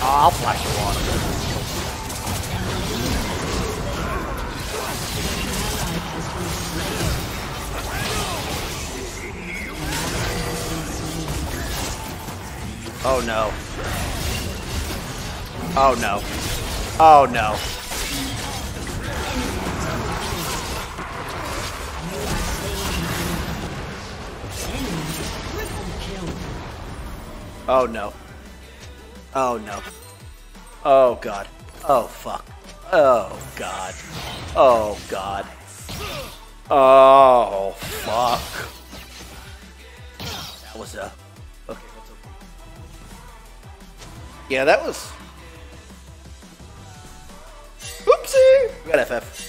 Oh, I'll flash you water. Oh no. Oh no. Oh no. Oh no. Oh no. Oh god. Oh fuck. Oh god. Oh god. Oh fuck. That was a. Okay, that's okay. Yeah, that was. Oopsie! We got FF.